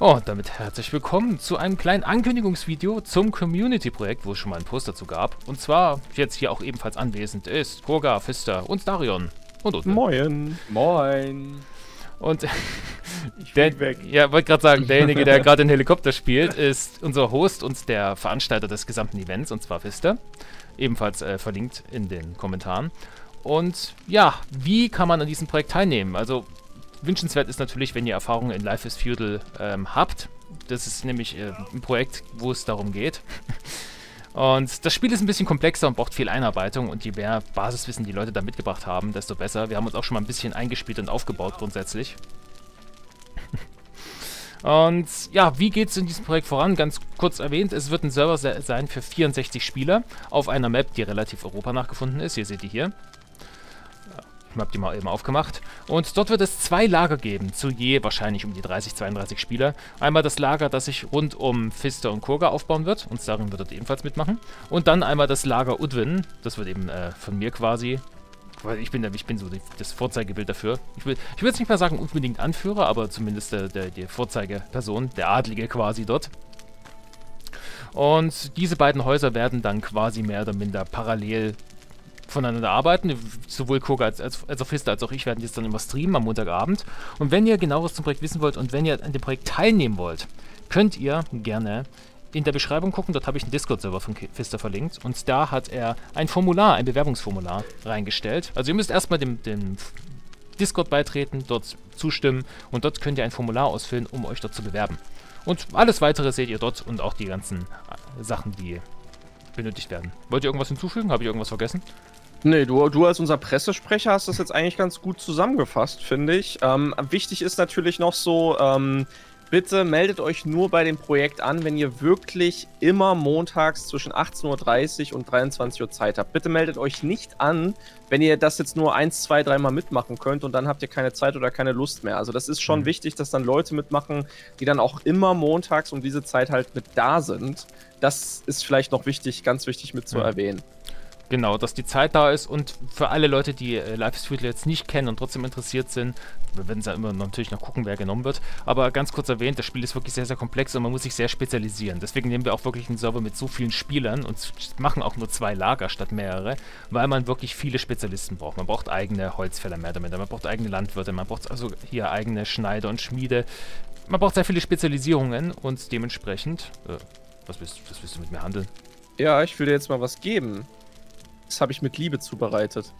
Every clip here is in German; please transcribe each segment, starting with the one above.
Oh, und damit herzlich willkommen zu einem kleinen Ankündigungsvideo zum Community-Projekt, wo es schon mal ein Post dazu gab. Und zwar jetzt hier auch ebenfalls anwesend ist Kurga, Fister und Darion. Und Utwe. Moin. Moin. Und Ich der, weg. ja, wollte gerade sagen, derjenige, der gerade den Helikopter spielt, ist unser Host und der Veranstalter des gesamten Events, und zwar Fister. Ebenfalls äh, verlinkt in den Kommentaren. Und ja, wie kann man an diesem Projekt teilnehmen? Also wünschenswert ist natürlich, wenn ihr Erfahrungen in Life is Feudal ähm, habt. Das ist nämlich äh, ein Projekt, wo es darum geht. Und das Spiel ist ein bisschen komplexer und braucht viel Einarbeitung. Und je mehr Basiswissen die Leute da mitgebracht haben, desto besser. Wir haben uns auch schon mal ein bisschen eingespielt und aufgebaut grundsätzlich. Und ja, wie geht es in diesem Projekt voran? Ganz kurz erwähnt, es wird ein Server se sein für 64 Spieler auf einer Map, die relativ Europa nachgefunden ist. Ihr seht die hier. Ich habe die mal eben aufgemacht. Und dort wird es zwei Lager geben, zu je wahrscheinlich um die 30, 32 Spieler. Einmal das Lager, das sich rund um Fister und Kurga aufbauen wird. Und darin wird er ebenfalls mitmachen. Und dann einmal das Lager Udwin. Das wird eben äh, von mir quasi weil ich bin, ich bin so die, das Vorzeigebild dafür. Ich will, ich will jetzt nicht mal sagen unbedingt Anführer, aber zumindest der, der, die Vorzeigeperson, der Adlige quasi dort. Und diese beiden Häuser werden dann quasi mehr oder minder parallel voneinander arbeiten. Sowohl Koga als, als, als auch Fister als auch ich werden jetzt dann immer streamen am Montagabend. Und wenn ihr genaueres zum Projekt wissen wollt und wenn ihr an dem Projekt teilnehmen wollt, könnt ihr gerne in der Beschreibung gucken. Dort habe ich einen Discord-Server von Fister verlinkt. Und da hat er ein Formular, ein Bewerbungsformular reingestellt. Also ihr müsst erstmal dem, dem Discord beitreten, dort zustimmen und dort könnt ihr ein Formular ausfüllen, um euch dort zu bewerben. Und alles weitere seht ihr dort und auch die ganzen Sachen, die benötigt werden. Wollt ihr irgendwas hinzufügen? Habe ich irgendwas vergessen? Nee, du, du als unser Pressesprecher hast das jetzt eigentlich ganz gut zusammengefasst, finde ich. Ähm, wichtig ist natürlich noch so, ähm, bitte meldet euch nur bei dem Projekt an, wenn ihr wirklich immer montags zwischen 18.30 Uhr und 23 Uhr Zeit habt. Bitte meldet euch nicht an, wenn ihr das jetzt nur eins, zwei, dreimal mitmachen könnt und dann habt ihr keine Zeit oder keine Lust mehr. Also das ist schon Mhm. wichtig, dass dann Leute mitmachen, die dann auch immer montags um diese Zeit halt mit da sind. Das ist vielleicht noch wichtig, ganz wichtig mit zu Ja. erwähnen. Genau, dass die Zeit da ist und für alle Leute, die äh, Feudal jetzt nicht kennen und trotzdem interessiert sind, wir werden ja immer natürlich noch gucken, wer genommen wird, aber ganz kurz erwähnt, das Spiel ist wirklich sehr, sehr komplex und man muss sich sehr spezialisieren. Deswegen nehmen wir auch wirklich einen Server mit so vielen Spielern und machen auch nur zwei Lager statt mehrere, weil man wirklich viele Spezialisten braucht. Man braucht eigene Holzfäller mehr damit, man braucht eigene Landwirte, man braucht also hier eigene Schneider und Schmiede. Man braucht sehr viele Spezialisierungen und dementsprechend, äh, was willst, was willst du mit mir handeln? Ja, ich will dir jetzt mal was geben. Das habe ich mit Liebe zubereitet.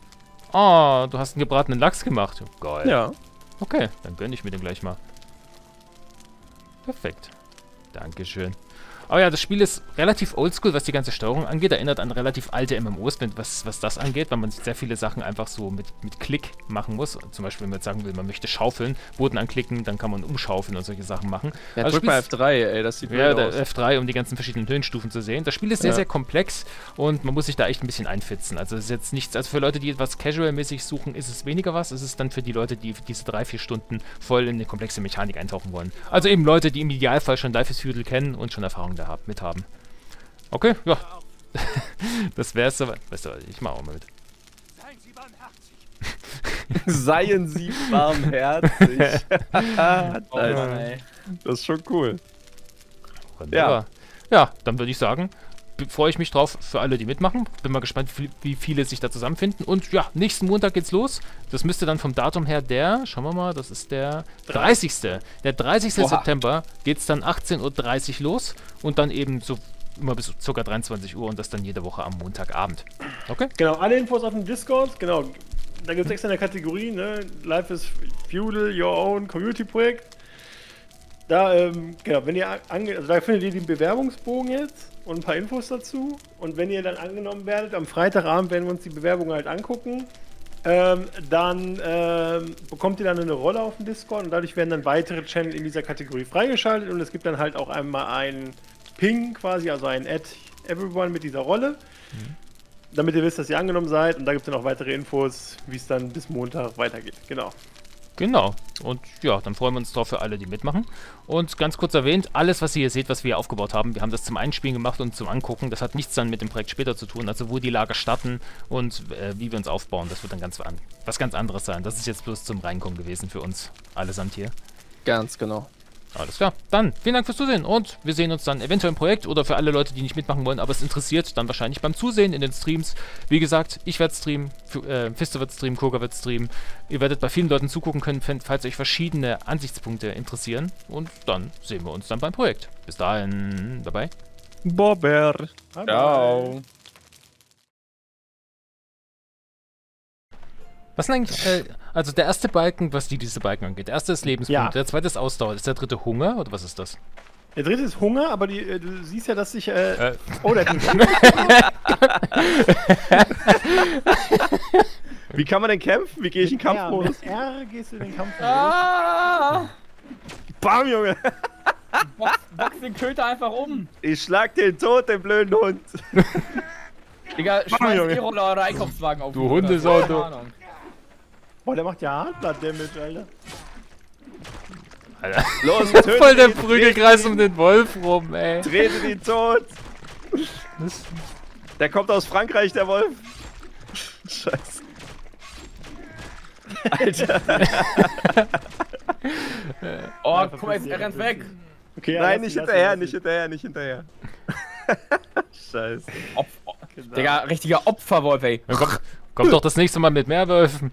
Oh, du hast einen gebratenen Lachs gemacht. Geil. Ja. Okay, dann gönne ich mir den gleich mal. Perfekt. Dankeschön. Aber ja, das Spiel ist relativ oldschool, was die ganze Steuerung angeht. Erinnert an relativ alte MMOs, was, was das angeht, weil man sehr viele Sachen einfach so mit, mit Klick machen muss. Zum Beispiel, wenn man jetzt sagen will, man möchte schaufeln, Boden anklicken, dann kann man umschaufeln und solche Sachen machen. ja Also drück mal Spiel- F3, ey, das sieht ja, aus. F3, um die ganzen verschiedenen Höhenstufen zu sehen. Das Spiel ist sehr, Ja. sehr komplex und man muss sich da echt ein bisschen einfitzen. Also es ist jetzt nichts, also für Leute, die etwas casual-mäßig suchen, ist es weniger was. Es ist dann für die Leute, die diese drei, vier Stunden voll in eine komplexe Mechanik eintauchen wollen. Also eben Leute, die im Idealfall schon Life is Feudal kennen und schon Erfahrung da hab, mit haben. Okay, ja. das wär's soweit. Weißt du, ich mach auch mal mit. Seien Sie barmherzig. Oh Alter, Mann, ey. das ist schon cool. Wunderbar. Ja, dann würde ich sagen, freue ich mich drauf für alle, die mitmachen. Bin mal gespannt, wie, viele sich da zusammenfinden. Und ja, nächsten Montag geht's los. Das müsste dann vom Datum her der, schauen wir mal, das ist der 30. Der 30. Oha. September geht's dann 18.30 Uhr los und dann eben so immer bis ca. 23 Uhr und das dann jede Woche am Montagabend. Okay? Genau, alle Infos auf dem Discord, genau. Da gibt es extra eine Kategorie, ne? Life is Feudal, Your Own Community Projekt. Da, ähm, genau, wenn ihr also da findet ihr den Bewerbungsbogen jetzt und ein paar Infos dazu. Und wenn ihr dann angenommen werdet, am Freitagabend werden wir uns die Bewerbung halt angucken. Ähm, dann ähm, bekommt ihr dann eine Rolle auf dem Discord und dadurch werden dann weitere Channel in dieser Kategorie freigeschaltet und es gibt dann halt auch einmal einen Ping quasi, also ein Add Everyone mit dieser Rolle damit ihr wisst, dass ihr angenommen seid. Und da gibt es dann auch weitere Infos, wie es dann bis Montag weitergeht. Genau. Genau. Und ja, dann freuen wir uns drauf für alle, die mitmachen. Und ganz kurz erwähnt, alles, was ihr hier seht, was wir hier aufgebaut haben, wir haben das zum Einspielen gemacht und zum Angucken. Das hat nichts dann mit dem Projekt später zu tun. Also wo die Lager starten und äh, wie wir uns aufbauen, das wird dann ganz an was ganz anderes sein. Das ist jetzt bloß zum Reinkommen gewesen für uns allesamt hier. Ganz genau. Alles klar. Dann vielen Dank fürs Zusehen und wir sehen uns dann eventuell im Projekt oder für alle Leute, die nicht mitmachen wollen, aber es interessiert, dann wahrscheinlich beim Zusehen in den Streams. Wie gesagt, ich werde streamen, F- äh, Fister wird streamen, Koga wird streamen. Ihr werdet bei vielen Leuten zugucken können, falls euch verschiedene Ansichtspunkte interessieren. Und dann sehen wir uns dann beim Projekt. Bis dahin, dabei. Bobber. Bye, bye. Ciao. Was sind eigentlich, äh, also der erste Balken, was die diese Balken angeht. Der erste ist Lebenspunkt, Ja. der zweite ist Ausdauer, ist der dritte Hunger oder was ist das? Der dritte ist Hunger, aber die, äh, du siehst ja, dass sich. Äh, Äh. Oh, der hat einen Wie kann man denn kämpfen? Wie gehe ich in. Kampfmodus? Mit R gehst du in den Kampfmodus. Ah! Bam, Junge! Box, box den Köter einfach um. Ich schlag den tot, den blöden Hund. Digga, schmeißt Junge. ihr Roller eure Einkaufswagen auf. Du oder Hundesau, du. Boah, der macht ja Hartblatt-Damage, Alter. Alter. Los, Voll der Prügelkreis um den Wolf rum, ey. Trete ihn tot. Der kommt aus Frankreich, der Wolf. Scheiße. Alter. Oh, guck mal, jetzt, er rennt weg. Okay, Nein, nicht hinterher, nicht hinterher, nicht hinterher. Scheiße. Opf ihn. Digga, richtiger Opferwolf, ey. Dann kommt, kommt doch das nächste Mal mit mehr Wölfen.